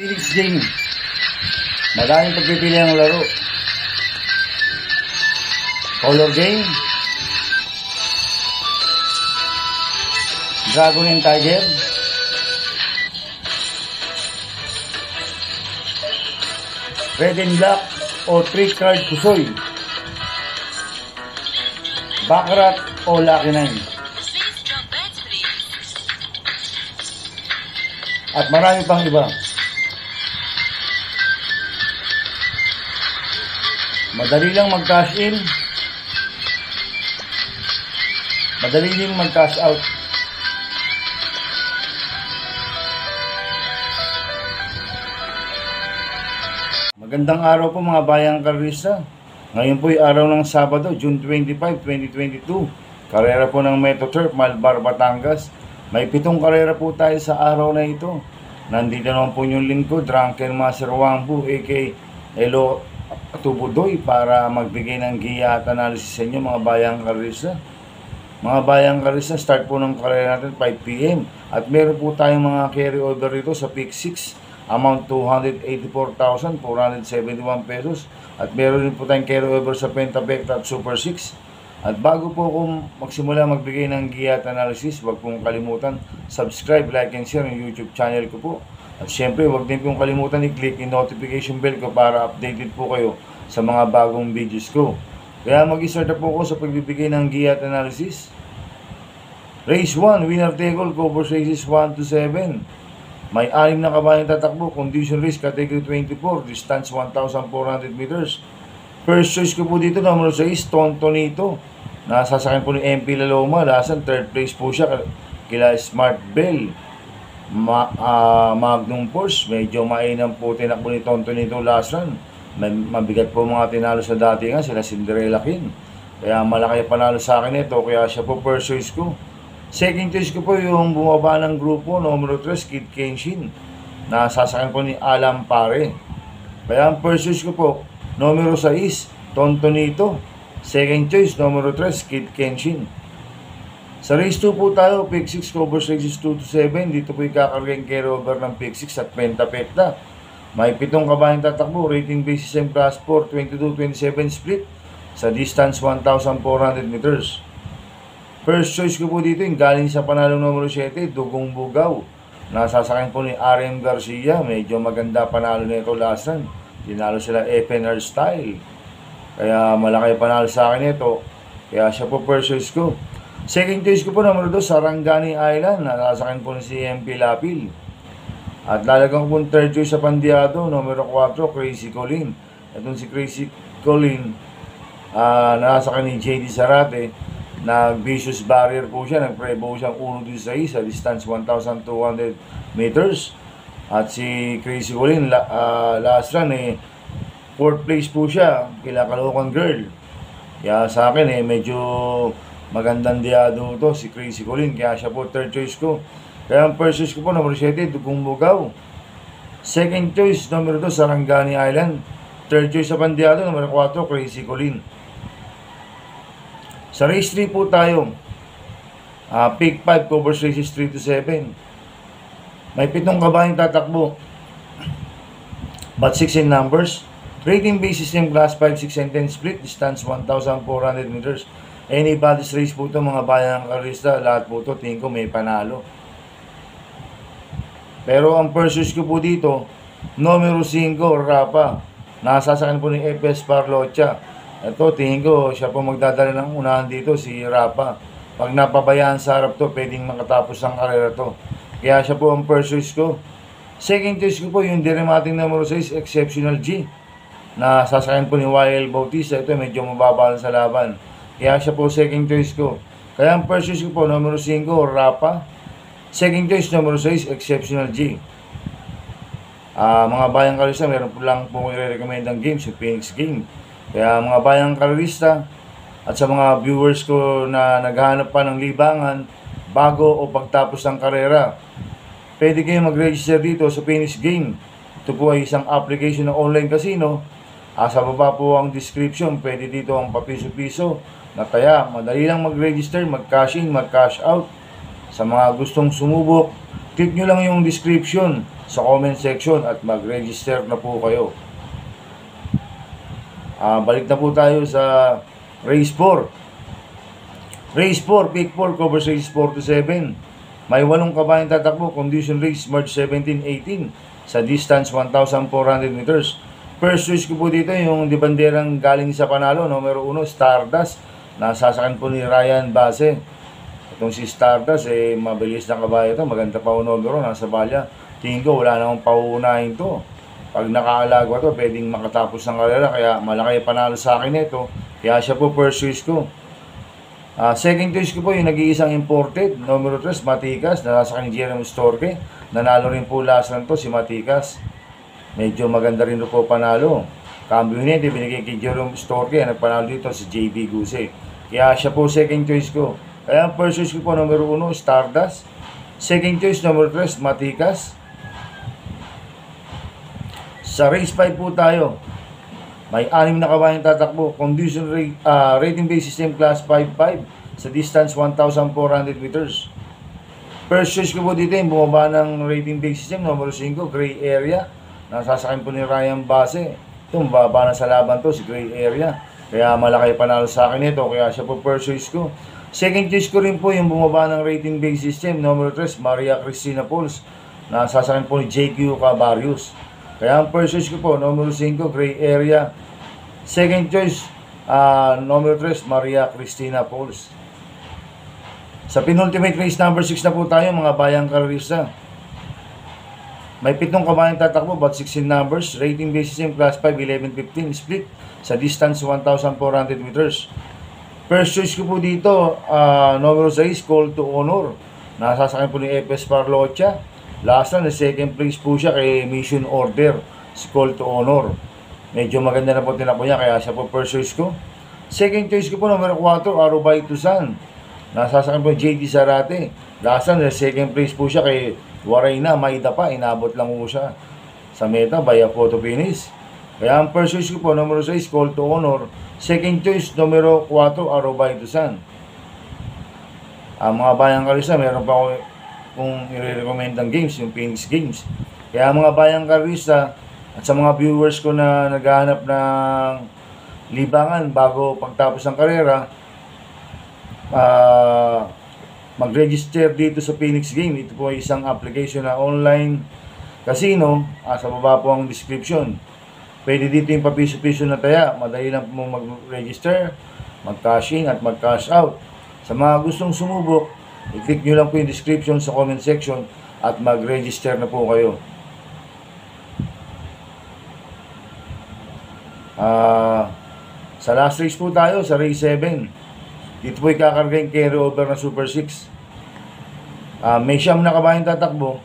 Felix Game. Madaming pagpipili ang laro. Color Game. Dragon and Tiger. Red and Black o 3 card Kusoy. Baccarat o Lucky Nine. Please drop bets, please. At marami pang iba. Madali lang mag-cash in. Madali din mag-cash out. Magandang araw po mga bayang karista. Ngayon po ay araw ng Sabado, June 25, 2022. Karera po ng MetroTurf, Malbar, Batangas. May pitong karera po tayo sa araw na ito. Nandito naman po yung lingkod, Drunken Master Wangbu, a.k.a. Elo Tubudoy para magbigay ng giya at analysis sa inyo mga bayang karista. Mga bayang karista, start po ng karera natin 5pm. At meron po tayong mga carry over dito sa pick 6 amount 284,471 pesos. At meron din po tayong carry over sa Pentavecta at Super 6 at bago po ako magsimula magbigay ng giya at analysis huwag pong kalimutan subscribe, like and share yung YouTube channel ko po. At syempre huwag din pong kalimutan i-click yung notification bell ko para updated po kayo sa mga bagong videos ko. Kaya mag-start na po ako sa pagbibigay ng giya at analysis. Race 1, winner take all, covers races 1 to 7 may anim na kabayang tatakbo, condition race, category 24, distance 1,400 meters. First choice ko po dito, number 6, Tontonito. Nasasakyan po ni MP Laloma, lasan, third place po siya, kila Smart Bell. Ma, ah, Magnum Force, medyo mainam po tinakbo ni Tontonito last run. May, mabigat po mga tinalo sa dati nga, sila Cinderella King. Kaya malaki panalo sa akin ito, kaya siya po first choice ko. Second choice ko po yung bumaba ng grupo, numero 3, Kid Kenshin. Nasasakyan po ni Alam Pare. Kaya ang first choice ko po, numero 6, Tontonito. Second choice, numero 3, Kid Kenshin. Sa race 2 po tayo, pick 6 covers races 2 to 7. Dito po ikakarga yung carry over ng pick 6 at Pentapeta. May pitong kabayang tatakbo, rating basis M plus 4, 22-27 split sa distance 1,400 meters. First choice ko po dito yung galing sa panalo numero 7, Dugong Bugaw. Nasasakyan po ni RM Garcia. Medyo maganda panalo nito last run. Tinalo sila FNR style. Kaya malaki panalo sa akin ito. Kaya siya po first choice ko. Second choice ko po numero 2, Sarangani Island. Nasasakyan po ni si MP Lapil. At lalagyan ko po third choice sa Pandiado, numero 4, Crazy Colin. Itong si Crazy Colin, uh, nasasakyan ni JD Sarate nag-vicious barrier po siya, nag-prevo siyang 1-6 sa distance 1,200 meters. At si Crazy Colin, la, uh, last run eh, fourth place po siya, kila Caloocan Girl. Kaya sa akin eh, medyo magandang diado to si Crazy Colin, kaya siya po third choice ko. Kaya ang first choice ko po, number 7, Dugong Bugaw. Second choice, number 2, Sarangani Island. Third choice sa Pandiado, number 4, Crazy Colin. Sa race 3 po tayo, uh, pick 5 covers races 3 to 7. May pitong kabayang tatakbo. But 6 in numbers. Rating basis yung class 5, 6, and 10 split. Distance 1,400 meters. Anybody's race po ito mga bayang karista. Lahat po ito tingin ko may panalo. Pero ang pursuits ko po dito, numero 5, Rapa. Nasasakyan po ni FS Parlocha. Ito, tingin ko, siya po magdadala ng unahan dito, si Rapa. Pag napabayaan sa harap to, pwedeng makatapos ang karera to. Kaya siya po ang first choice ko. Second choice ko po, yung Diremating numero 6, Exceptional G. Na sasakyan po ni YL Bautista. Ito, medyo mababa sa laban. Kaya siya po second choice ko. Kaya ang first choice ko po, numero 5, Rapa. Second choice, numero 6, Exceptional G. Uh, mga bayang kalisa, meron po lang po i-recommend ang games, yung Phoenix Game. Kaya mga bayang kalorista at sa mga viewers ko na naghahanap pa ng libangan, bago o pagtapos ng karera. Pwede kayo mag-register dito sa Phoenix Game. Ito po ay isang application ng online casino. Ah, sa baba po ang description, pwede dito ang papiso-piso na taya. Madali lang mag-register, mag-cash in, mag-cash out. Sa mga gustong sumubok, click nyo lang yung description sa comment section at mag-register na po kayo. Ah, balik na po tayo sa race 4. Race 4, pick 4, covers race 4 to 7. May walong kabayan tatakbo, condition race March 17, 18 sa distance 1,400 meters. First choice ko po dito yung di banderang galing sa panalo, numero 1, Stardust. Nasasakan po ni Ryan Base. Itong si Stardust, eh, mabilis na kabayo ito. Maganda pa numero, nasa balya. Tingin ko, wala namang pauunahin to. Pag nakaalagwa to, pwedeng makatapos ng karera. Kaya malaki panalo sa akin ito. Kaya siya po first choice ko. Ah, second choice ko po yung nag-iisang imported, numero 3, Matikas, na nasa ni Jeremy Storke. Nanalo rin po last run to si Matikas. Medyo maganda rin po panalo. Cambio hindi, binigay kay Jerome Storke, nagpanalo dito si JB Guse. Kaya siya po second choice ko. Kaya ang first choice ko po, numero 1, Stardust. Second choice, numero 3, Matikas. Sa race 5 po tayo. May anim na kabayang tatakbo. Condition rate, ah, rating base system class 5-5 sa distance 1,400 meters. First choice ko po dito yung bumaba ng rating base system, numero 5, gray area. Nasasakyan po ni Ryan Base. Ito, mababa na sa laban to, si gray area. Kaya malaki panalo sa akin ito, kaya siya po first choice ko. Second choice ko rin po yung bumaba ng rating base system, numero 3, Maria Cristina Pools. Nasasakyan po ni JQ Cabarius. Kaya ang first choice ko po, numero 5, gray area. Second choice, ah numero 3, Maria Cristina Pauls. Sa penultimate race number 6 na po tayo, mga bayang karerista. May pitong kabayang tatakbo, about 16 numbers. Rating basis yung class 5, 11, 15, split sa distance 1,400 meters. First choice ko po dito, ah numero 6, Call to Honor. Nasasakyan po ni Epes Parlocha. Last na, second place po siya kay Mission Order, si Call to Honor. Medyo maganda na po tinako niya, kaya siya po first choice ko. Second choice ko po, numero 4, Arubay Tusan. Nasasakyan po JD Zarate. Last na, second place po siya kay Waray na, Maida pa, inabot lang po siya sa meta by a photo finish. Kaya ang first choice ko po, numero 6, Call to Honor. Second choice, numero 4, Arubay Tusan. Ang mga bayang karista, meron pa ako kung i-recommend ng games, yung Phoenix Games. Kaya mga bayang karista, at sa mga viewers ko na naghahanap ng libangan bago pagtapos ng karera, ah mag-register dito sa Phoenix Game. Ito po ay isang application na online casino. Ah, sa baba po ang description. Pwede dito yung papiso-piso na taya. Madali lang po mag-register, mag-cash in at mag-cash out. Sa mga gustong sumubok, i-click nyo lang po yung description sa comment section at mag-register na po kayo. Ah, sa last race po tayo, sa race 7. Dito po ikakarga yung carry over na Super 6. Ah, may siyam na kabayang tatakbo.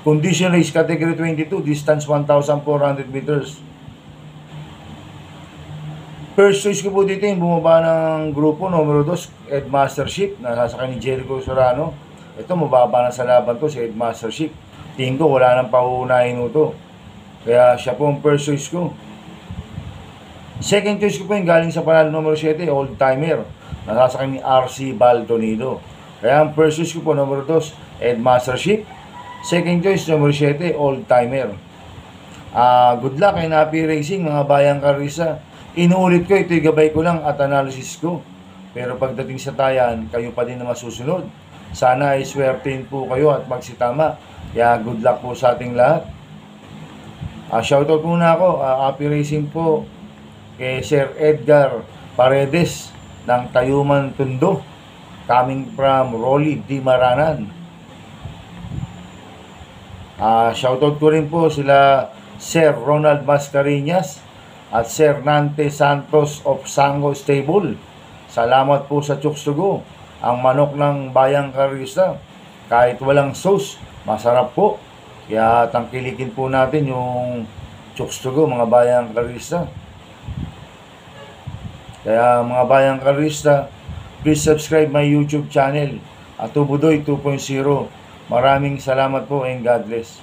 Condition race category 22, distance 1,400 meters. First choice ko po dito yung bumaba ng grupo numero 2, Headmastership, na sasakay ni Jericho Sorano. Ito, mababa na sa laban to, si Headmastership. Tingin ko, wala nang pauunahin ito. Kaya siya po ang first choice ko. Second choice ko po yung galing sa panalo numero 7, Old Timer. Nasasakay ni RC Baldonido. Kaya ang first choice ko po, numero 2, Headmastership. Second choice, numero 7, Old Timer. Ah, good luck kay Napi Racing, mga bayang karisa. Inuulit ko, ito'y gabay ko lang at analysis ko. Pero pagdating sa tayan, kayo pa din na masusunod. Sana ay swertein po kayo at magsitama. Kaya good luck po sa ating lahat. Ah, shoutout muna ako, ah, Api Racing po kay Sir Edgar Paredes ng Tayuman Tundo coming from Rolly Di Maranan. Ah, shoutout ko rin po sila Sir Ronald Mascareñas at Sir Nante Santos of Sango Stable. Salamat po sa Chooks to Go, ang manok ng Bayang Karista. Kahit walang sauce, masarap po. Kaya tangkilikin po natin yung Chooks to Go, mga Bayang Karista. Kaya mga Bayang Karista, please subscribe my YouTube channel. at Tubudoy 2.0. Maraming salamat po and God bless.